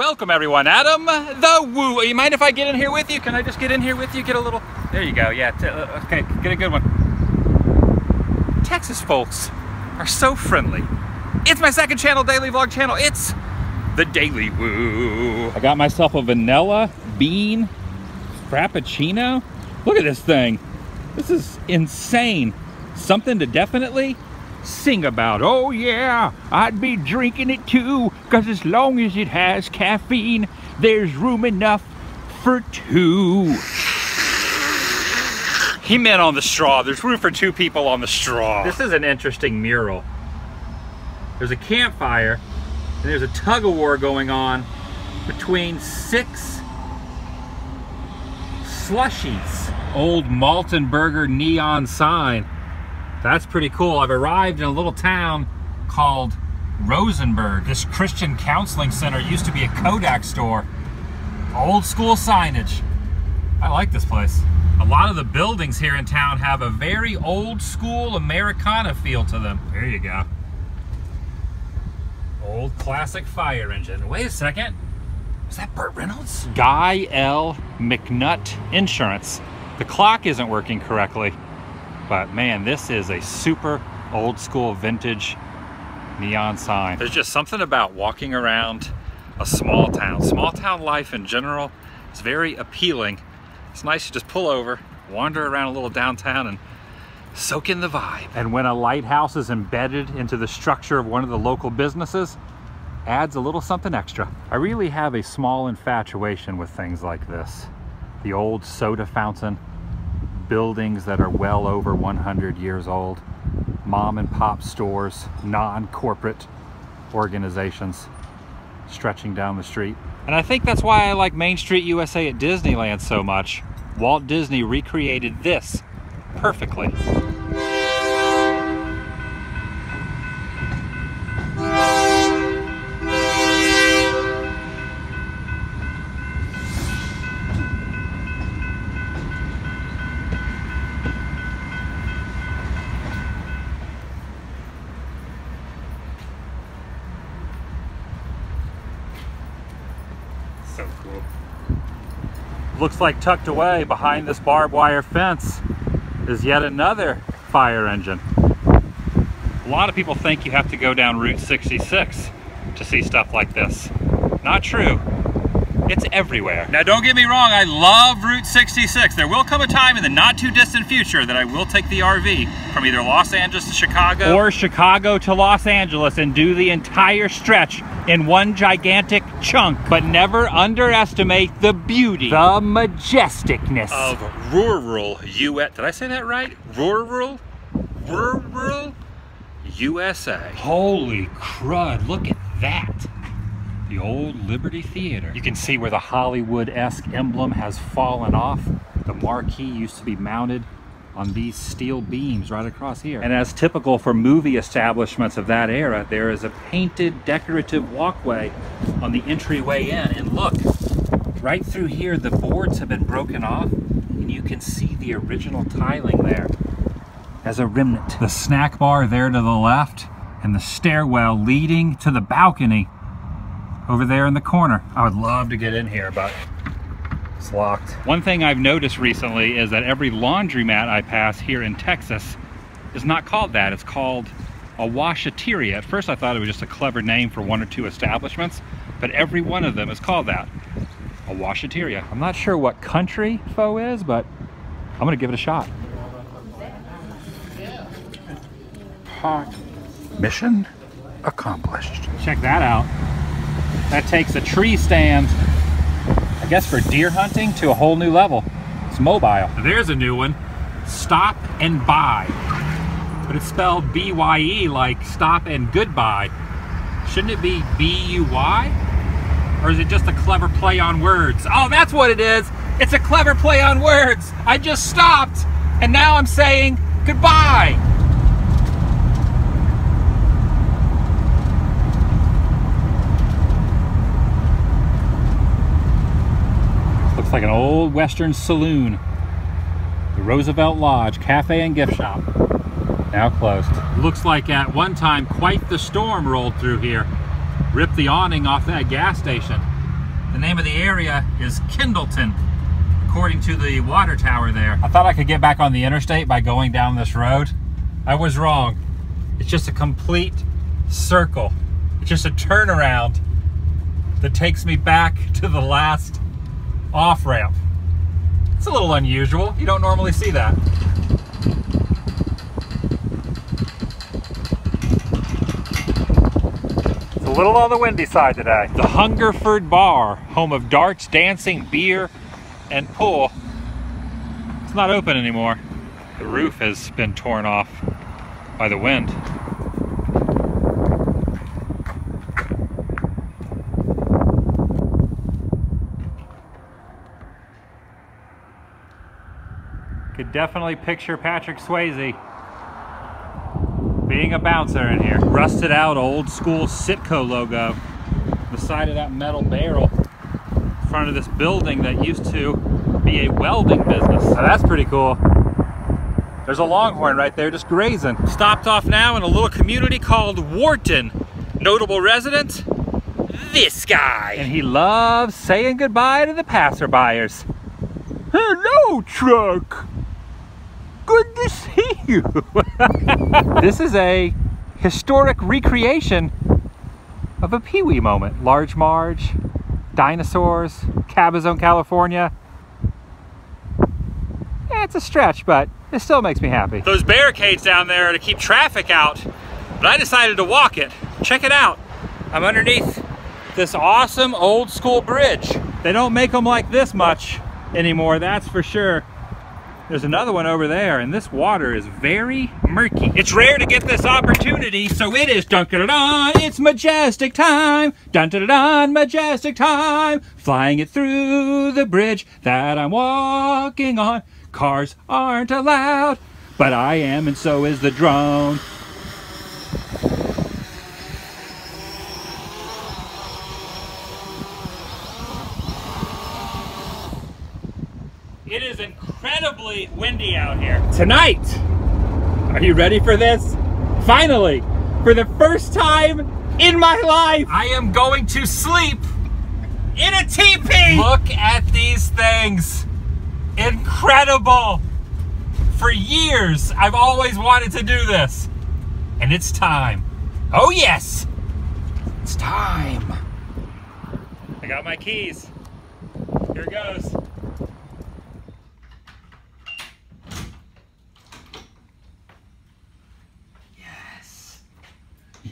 Welcome everyone, Adam the Woo. You mind if I get in here with you? Can I just get in here with you? Get a little, there you go, yeah, uh, okay, get a good one. Texas folks are so friendly. It's my second channel, daily vlog channel. It's the Daily Woo. I got myself a vanilla bean frappuccino. Look at this thing. This is insane. Something to definitely sing about. Oh yeah, I'd be drinking it too, cause as long as it has caffeine, there's room enough for two. He meant on the straw. There's room for two people on the straw. This is an interesting mural. There's a campfire, and there's a tug of war going on between six slushies. Old Maltenberger neon sign. That's pretty cool. I've arrived in a little town called Rosenberg. This Christian counseling center used to be a Kodak store. Old school signage. I like this place. A lot of the buildings here in town have a very old school Americana feel to them. There you go. Old classic fire engine. Wait a second. Is that Burt Reynolds? Guy L. McNutt Insurance. The clock isn't working correctly. But man, this is a super old school vintage neon sign. There's just something about walking around a small town. Small town life in general is very appealing. It's nice to just pull over, wander around a little downtown and soak in the vibe. And when a lighthouse is embedded into the structure of one of the local businesses, adds a little something extra. I really have a small infatuation with things like this. The old soda fountain, buildings that are well over 100 years old, mom and pop stores, non-corporate organizations stretching down the street. And I think that's why I like Main Street USA at Disneyland so much. Walt Disney recreated this perfectly. so cool. Looks like tucked away behind this barbed wire fence is yet another fire engine. A lot of people think you have to go down Route 66 to see stuff like this. Not true. It's everywhere. Now don't get me wrong, I love Route 66. There will come a time in the not too distant future that I will take the RV from either Los Angeles to Chicago or Chicago to Los Angeles and do the entire stretch in one gigantic chunk. But never underestimate the beauty, the majesticness of rural US. Did I say that right? Rural? Rural USA. Holy crud, look at that the old Liberty Theater. You can see where the Hollywood-esque emblem has fallen off. The marquee used to be mounted on these steel beams right across here. And as typical for movie establishments of that era, there is a painted decorative walkway on the entryway in. And look, right through here, the boards have been broken off and you can see the original tiling there as a remnant. The snack bar there to the left and the stairwell leading to the balcony over there in the corner. I would love to get in here, but it's locked. One thing I've noticed recently is that every laundromat I pass here in Texas is not called that. It's called a washateria. At first I thought it was just a clever name for one or two establishments, but every one of them is called that. A washateria. I'm not sure what country pho is, but I'm gonna give it a shot. Hot. Mission accomplished. Check that out. That takes a tree stand, I guess for deer hunting, to a whole new level. It's mobile. There's a new one. Stop and buy. But it's spelled B-Y-E like stop and goodbye. Shouldn't it be B-U-Y? Or is it just a clever play on words? Oh, that's what it is. It's a clever play on words. I just stopped and now I'm saying goodbye. Looks like an old western saloon. The Roosevelt Lodge Cafe and Gift Shop. Now closed. Looks like at one time quite the storm rolled through here. Ripped the awning off that gas station. The name of the area is Kendleton, according to the water tower there. I thought I could get back on the interstate by going down this road. I was wrong. It's just a complete circle. It's just a turnaround that takes me back to the last off-ramp. It's a little unusual. You don't normally see that. It's a little on the windy side today. The Hungerford Bar, home of darts, dancing, beer, and pool. It's not open anymore. The roof has been torn off by the wind. Could definitely picture Patrick Swayze being a bouncer in here. Rusted out old school Citgo logo. The side of that metal barrel in front of this building that used to be a welding business. Now that's pretty cool. There's a longhorn right there just grazing. Stopped off now in a little community called Wharton. Notable resident, this guy. And he loves saying goodbye to the passerbyers. Hello, truck good to see you. this is a historic recreation of a Pee-wee moment. Large Marge, dinosaurs, Cabazon, California. Yeah, it's a stretch, but it still makes me happy. Those barricades down there to keep traffic out, but I decided to walk it. Check it out. I'm underneath this awesome old school bridge. They don't make them like this much anymore, that's for sure. There's another one over there, and this water is very murky. It's rare to get this opportunity, so it is dun dun dun, it's majestic time, dun dun dun, majestic time, flying it through the bridge that I'm walking on. Cars aren't allowed, but I am, and so is the drone. It is incredibly windy out here. Tonight, are you ready for this? Finally, for the first time in my life, I am going to sleep in a teepee. Look at these things. Incredible. For years, I've always wanted to do this. And it's time. Oh yes, it's time. I got my keys. Here it goes.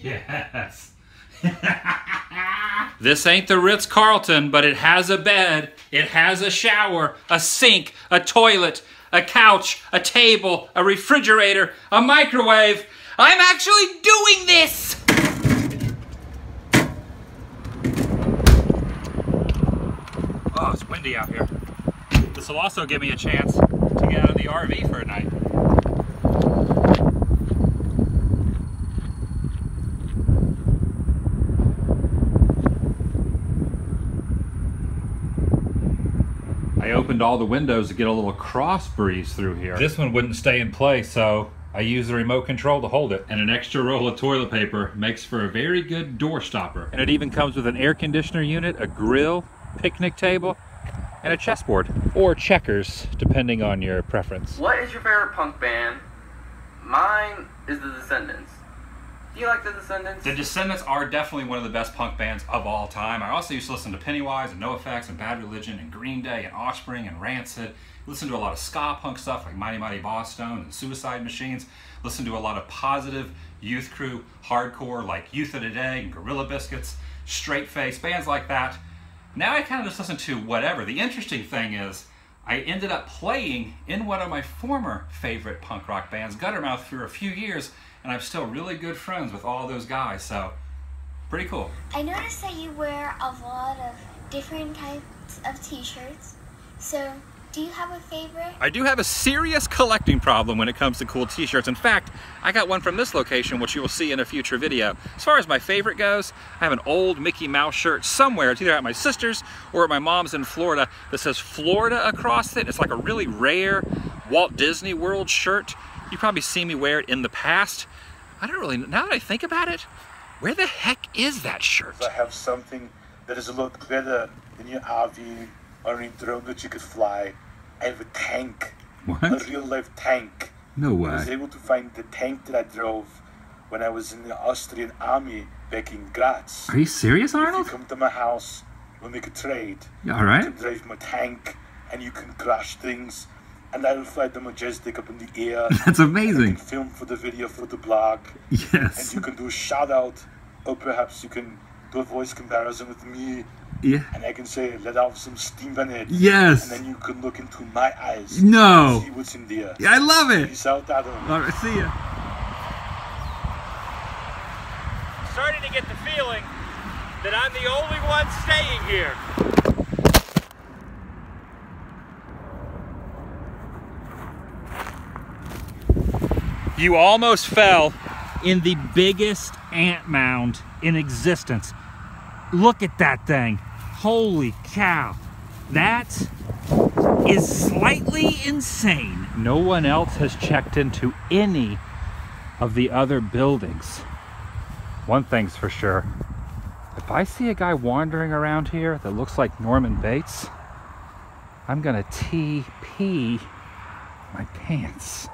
Yes. this ain't the Ritz Carlton, but it has a bed, it has a shower, a sink, a toilet, a couch, a table, a refrigerator, a microwave. I'm actually doing this! Oh, it's windy out here. This will also give me a chance to get out of the RV for a night. I opened all the windows to get a little cross breeze through here. This one wouldn't stay in place, so I used the remote control to hold it. And an extra roll of toilet paper makes for a very good door stopper. And it even comes with an air conditioner unit, a grill, picnic table, and a chessboard. Or checkers, depending on your preference. What is your favorite punk band? Mine is The Descendents. You like The Descendents? The Descendents are definitely one of the best punk bands of all time. I also used to listen to Pennywise and NOFX and Bad Religion and Green Day and Offspring and Rancid. Listen to a lot of ska punk stuff like Mighty Mighty Bosstones and Suicide Machines. Listen to a lot of positive youth crew hardcore like Youth of Today and Gorilla Biscuits, Straight Face, bands like that. Now I kind of just listen to whatever. The interesting thing is I ended up playing in one of my former favorite punk rock bands, Guttermouth, for a few years and I'm still really good friends with all those guys, so pretty cool. I noticed that you wear a lot of different types of t-shirts, so do you have a favorite? I do have a serious collecting problem when it comes to cool t-shirts. In fact, I got one from this location, which you will see in a future video. As far as my favorite goes, I have an old Mickey Mouse shirt somewhere. It's either at my sister's or at my mom's in Florida that says Florida across it. It's like a really rare Walt Disney World shirt. You probably seen me wear it in the past. I don't really, now that I think about it, where the heck is that shirt? I have something that is a lot better than your RV or any drone that you could fly. I have a tank, a real life tank. No way. I was able to find the tank that I drove when I was in the Austrian army back in Graz. Are you serious, If you Arnold? come to my house, we'll make a trade. Yeah, all You can drive my tank, and you can crash things, and I will fly the Majestic up in the air. That's and I amazing. can film for the video for the blog, Yes. and you can do a shout out, or perhaps you can do a voice comparison with me, Yeah. and I can say, let out some steam on it. And then you can look into my eyes. No. And see what's in there. Yeah, I love it. Peace out, Adam. All right, see ya. starting to get the feeling that I'm the only one staying here. You almost fell in the biggest ant mound in existence. Look at that thing. Holy cow. That is slightly insane. No one else has checked into any of the other buildings. One thing's for sure. If I see a guy wandering around here that looks like Norman Bates, I'm gonna TP my pants.